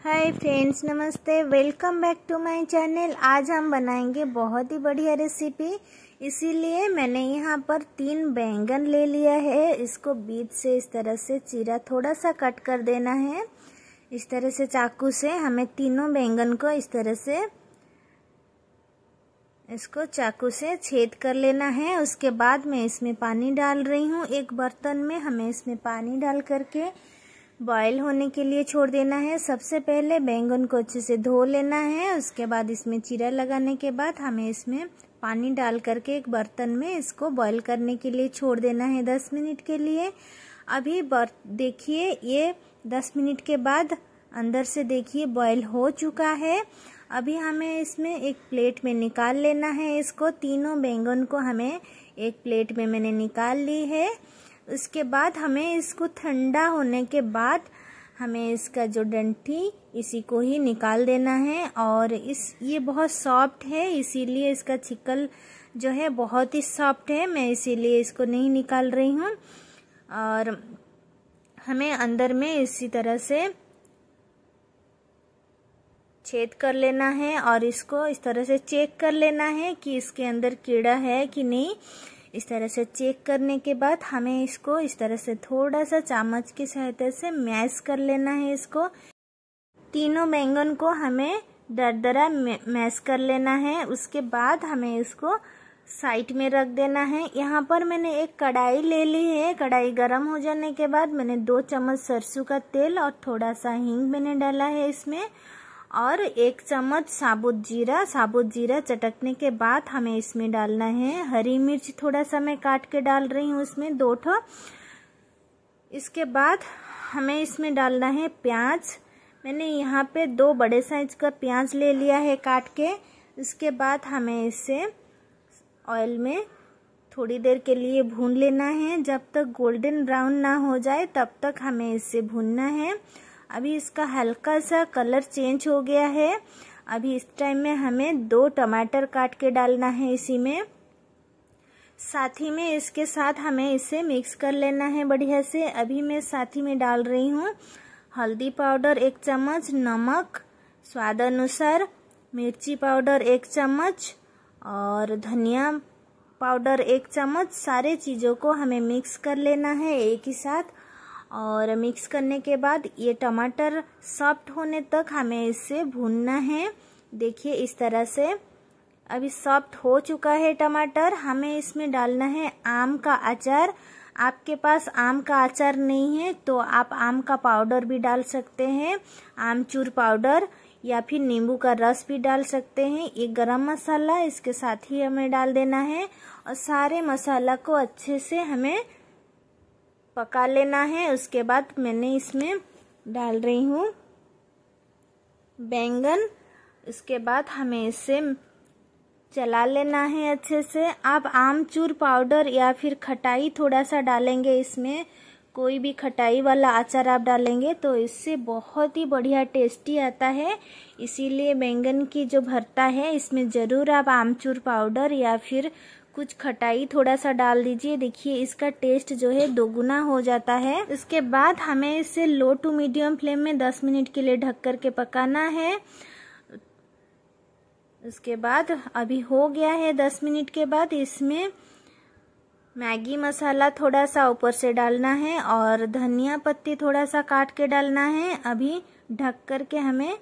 हाय friends, नमस्ते। Welcome back to my channel. आज हम बनाएँगे बहुत ही बढ़िया रेसिपी। इसीलिए मैंने यहाँ पर तीन बैंगन ले लिया है। इसको बीच से इस तरह से चीरा थोड़ा सा कट कर देना है। इस तरह से चाकू से हमें तीनों बैंगन को इस तरह से इसको चाकू से छेद कर लेना है। उसके बाद मैं इसमें पानी डाल रही हूँ। एक बर्तन में हमें इसमें पानी डाल करके बॉयल होने के लिए छोड़ देना है। सबसे पहले बैंगन को अच्छे से धो लेना है। उसके बाद इसमें चीरा लगाने के बाद हमें इसमें पानी डाल करके एक बर्तन में इसको बॉयल करने के लिए छोड़ देना है दस मिनट के लिए। अभी देखिए, ये दस मिनट के बाद अंदर से देखिए बॉयल हो चुका है। अभी हमें इसमें एक प्लेट में निकाल लेना है। इसको तीनों बैंगन को हमें एक प्लेट में मैंने निकाल ली है। उसके बाद हमें इसको ठंडा होने के बाद हमें इसका जो डंठी, इसी को ही निकाल देना है। और इस, ये बहुत सॉफ्ट है, इसीलिए इसका छिकल जो है बहुत ही सॉफ्ट है। मैं इसीलिए इसको नहीं निकाल रही हूँ। और हमें अंदर में इसी तरह से छेद कर लेना है और इसको इस तरह से चेक कर लेना है कि इसके अंदर कीड़ा है कि नहीं। इस तरह से चेक करने के बाद हमें इसको इस तरह से थोड़ा सा चामच की सहायता से मैश कर लेना है इसको। तीनों बैंगन को हमें दरदरा मैश कर लेना है। उसके बाद हमें इसको साइड में रख देना है। यहाँ पर मैंने एक कढ़ाई ले ली है। कढ़ाई गर्म हो जाने के बाद मैंने दो चम्मच सरसों का तेल और थोड़ा सा हींग मैंने डाला है इसमें। और एक चम्मच साबुत जीरा। साबुत जीरा चटकने के बाद हमें इसमें डालना है हरी मिर्च थोड़ा सा मैं काट के डाल रही हूँ उसमें दो ठो। इसके बाद हमें इसमें डालना है प्याज। मैंने यहाँ पे दो बड़े साइज़ का प्याज ले लिया है काट के। इसके बाद हमें इसे ऑयल में थोड़ी देर के लिए भून लेना है। जब तक गोल्डन ब्राउन ना हो जाए, तब तक हमें इसे भूनना है। अभी इसका हल्का सा कलर चेंज हो गया है। अभी इस टाइम में हमें दो टमाटर काट के डालना है इसी में। साथ ही में इसके साथ हमें इसे मिक्स कर लेना है बढ़िया से। अभी मैं साथ ही में डाल रही हूँ हल्दी पाउडर एक चम्मच, नमक स्वाद अनुसार, मिर्ची पाउडर एक चम्मच और धनिया पाउडर एक चम्मच। सारे चीज़ों को हमें मिक्स कर लेना है एक ही साथ। और मिक्स करने के बाद ये टमाटर सॉफ्ट होने तक हमें इसे भूनना है। देखिए इस तरह से। अभी सॉफ्ट हो चुका है टमाटर। हमें इसमें डालना है आम का अचार। आपके पास आम का अचार नहीं है तो आप आम का पाउडर भी डाल सकते हैं। आमचूर पाउडर या फिर नींबू का रस भी डाल सकते हैं। ये गरम मसाला, इसके साथ ही हमें डाल देना है। और सारे मसाला को अच्छे से हमें पका लेना है। उसके बाद मैंने इसमें डाल रही हूँ बैंगन। उसके बाद हमें इसे चला लेना है अच्छे से। आप आमचूर पाउडर या फिर खटाई थोड़ा सा डालेंगे इसमें। कोई भी खटाई वाला अचार आप डालेंगे तो इससे बहुत ही बढ़िया टेस्टी आता है। इसीलिए बैंगन की जो भरता है, इसमें ज़रूर आप आमचूर पाउडर या फिर कुछ खटाई थोड़ा सा डाल दीजिए। देखिए, इसका टेस्ट जो है दोगुना हो जाता है। इसके बाद हमें इसे लो टू मीडियम फ्लेम में 10 मिनट के लिए ढक कर के पकाना है। उसके बाद अभी हो गया है 10 मिनट के बाद। इसमें मैगी मसाला थोड़ा सा ऊपर से डालना है और धनिया पत्ती थोड़ा सा काट के डालना है। अभी ढक कर के हमें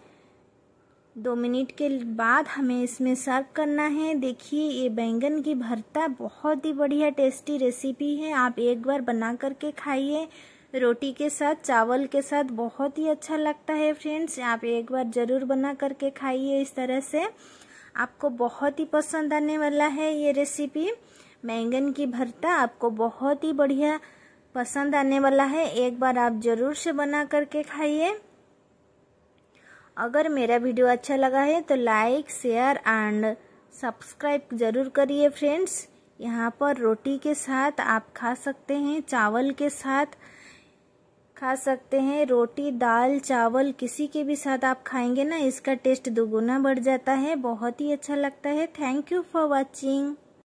दो मिनट के बाद हमें इसमें सर्व करना है। देखिए, ये बैंगन की भरता बहुत ही बढ़िया टेस्टी रेसिपी है। आप एक बार बना करके खाइए। रोटी के साथ, चावल के साथ बहुत ही अच्छा लगता है फ्रेंड्स। आप एक बार ज़रूर बना करके खाइए इस तरह से। आपको बहुत ही पसंद आने वाला है ये रेसिपी। बैंगन की भरता आपको बहुत ही बढ़िया पसंद आने वाला है। एक बार आप ज़रूर से बना करके खाइए। अगर मेरा वीडियो अच्छा लगा है तो लाइक, शेयर एंड सब्सक्राइब ज़रूर करिए फ्रेंड्स। यहाँ पर रोटी के साथ आप खा सकते हैं, चावल के साथ खा सकते हैं। रोटी, दाल, चावल किसी के भी साथ आप खाएँगे ना, इसका टेस्ट दोगुना बढ़ जाता है। बहुत ही अच्छा लगता है। Thank you for watching